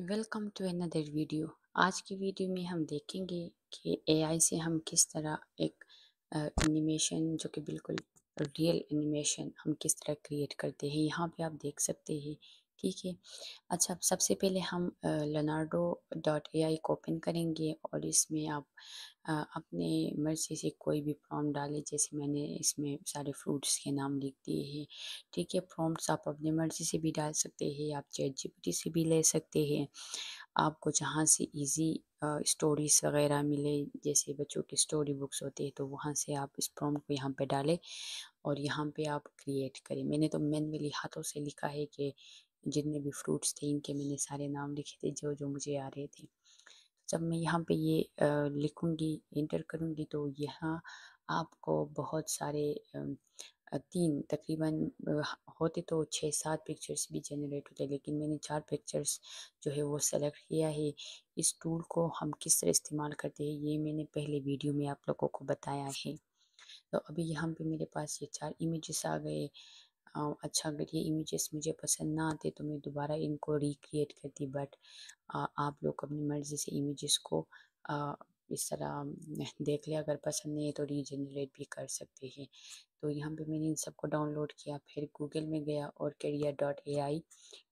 Welcome to another video आज की video में हम देखेंगे कि एआई से हम किस तरह एक एनिमेशन जो कि बिल्कुल रियल एनिमेशन हम किस तरह क्रिएट करते हैं। यहाँ पे आप देख सकते हैं ठीक है। अच्छा सबसे पहले हम लनार्डो डॉट ए आई को ओपन करेंगे और इसमें आप अपने मर्ज़ी से कोई भी प्रॉम्प्ट डालें, जैसे मैंने इसमें सारे फ्रूट्स के नाम लिख दिए हैं। ठीक है प्रॉम्प्ट्स आप अपनी मर्ज़ी से भी डाल सकते हैं, आप चैट जीपीटी से भी ले सकते हैं। आपको जहाँ से इजी स्टोरीज़ वगैरह मिले, जैसे बच्चों की स्टोरी बुक्स होती है तो वहाँ से आप इस प्रॉम्प्ट को यहाँ पे डालें और यहाँ पे आप क्रिएट करें। मैंने तो मैनुअली हाथों से लिखा है कि जितने भी फ्रूट्स थे, इनके मैंने सारे नाम लिखे थे, जो जो मुझे आ रहे थे। जब मैं यहाँ पे ये लिखूँगी इंटर करूँगी तो यहाँ आपको बहुत सारे तीन तकरीबन होते तो छः, सात पिक्चर्स भी जनरेट होते, लेकिन मैंने चार पिक्चर्स जो है वो सेलेक्ट किया है। इस टूल को हम किस तरह इस्तेमाल करते हैं, ये मैंने पहले वीडियो में आप लोगों को बताया है। तो अभी यहाँ पे मेरे पास ये चार इमेजेस आ गए। अच्छा अगर ये इमेजेस मुझे पसंद ना आते तो मैं दोबारा इनको रिक्रिएट करती बट आप लोग अपनी मर्ज़ी से इमेजेस को आ, इस तरह देख ले अगर पसंद नहीं है तो रीजनरेट भी कर सकते हैं। तो यहाँ पे मैंने इन सबको डाउनलोड किया फिर गूगल में गया और करियर डॉट ए आई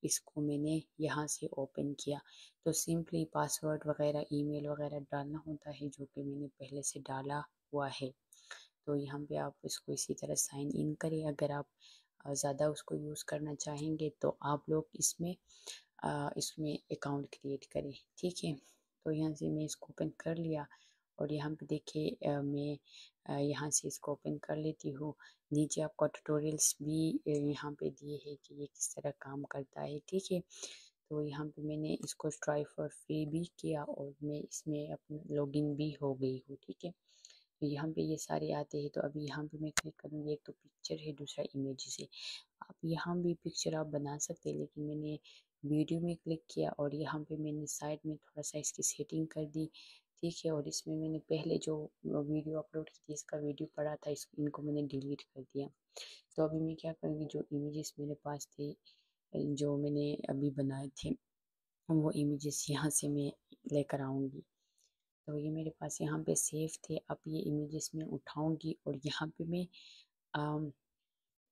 इसको मैंने यहाँ से ओपन किया। तो सिंपली पासवर्ड वगैरह ईमेल वगैरह डालना होता है जो कि मैंने पहले से डाला हुआ है। तो यहाँ पे आप इसको इसी तरह साइन इन करें। अगर आप ज़्यादा उसको यूज़ करना चाहेंगे तो आप लोग इसमें इसमें अकाउंट क्रिएट करें, ठीक है? तो यहाँ से मैं इसको ओपन कर लिया और यहाँ पे देखिए मैं यहाँ से इसको ओपन कर लेती हूँ। नीचे आपको ट्यूटोरियल्स भी यहाँ पे दिए हैं कि ये किस तरह काम करता है, ठीक है? तो यहाँ पे मैंने इसको ट्राई फॉर फ्री भी किया और मैं इसमें अपना लॉगिन भी हो गई हूँ, ठीक है? यहाँ पे ये सारे आते हैं तो अभी यहाँ पे मैं क्लिक करूँगी, एक तो पिक्चर है, दूसरा इमेज है। आप यहाँ भी पिक्चर आप बना सकते हैं, लेकिन मैंने वीडियो में क्लिक किया और यहाँ पे मैंने साइड में थोड़ा सा इसकी सेटिंग कर दी, ठीक है? और इसमें मैंने पहले जो वीडियो अपलोड की थी, इसका वीडियो पड़ा था, इस, इनको मैंने डिलीट कर दिया। तो अभी मैं क्या करूँगी, जो इमेजेस मेरे पास थे, जो मैंने अभी बनाए थे, वो इमेजेस यहाँ से मैं लेकर आऊँगी। तो ये मेरे पास यहाँ पे सेव थे। अब ये इमेजेस में उठाऊँगी और यहाँ पे मैं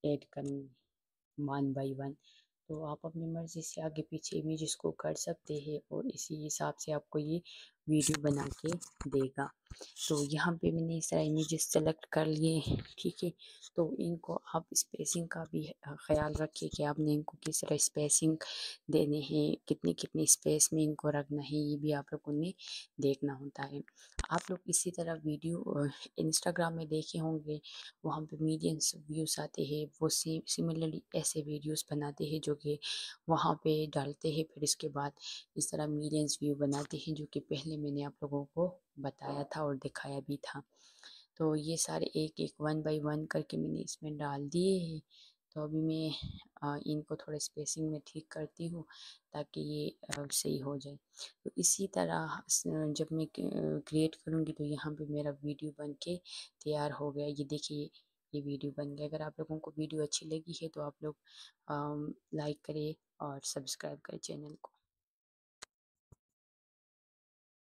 ऐड करूँगी वन बाय वन तो आप अपनी मर्ज़ी से आगे पीछे इमेजेस को कर सकते हैं और इसी हिसाब से आपको ये वीडियो बना के देगा। तो यहाँ पे मैंने इस तरह इमेजेस सेलेक्ट कर लिए ठीक है? तो इनको आप स्पेसिंग का भी ख्याल रखिए कि आपने इनको किस तरह स्पेसिंग देने हैं कितनी कितनी स्पेस में इनको रखना है, ये भी आप लोगों ने देखना होता है। आप लोग इसी तरह वीडियो इंस्टाग्राम में देखे होंगे, वहाँ पे मीडियंस व्यूज़ आते हैं, वो सेम सिमिलरली ऐसे वीडियोस बनाते हैं जो कि वहाँ पे डालते हैं, फिर इसके बाद इस तरह मिलियंस व्यू बनाते हैं, जो कि पहले मैंने आप लोगों को बताया था और दिखाया भी था। तो ये सारे एक एक वन बाई वन करके मैंने इसमें डाल दिए हैं। तो अभी मैं इनको थोड़े स्पेसिंग में ठीक करती हूँ ताकि ये सही हो जाए। तो इसी तरह जब मैं क्रिएट करूँगी तो यहाँ पे मेरा वीडियो बन के तैयार हो गया। ये देखिए, ये वीडियो बन गया। अगर आप लोगों को वीडियो अच्छी लगी है तो आप लोग लाइक करें और सब्सक्राइब करें चैनल को।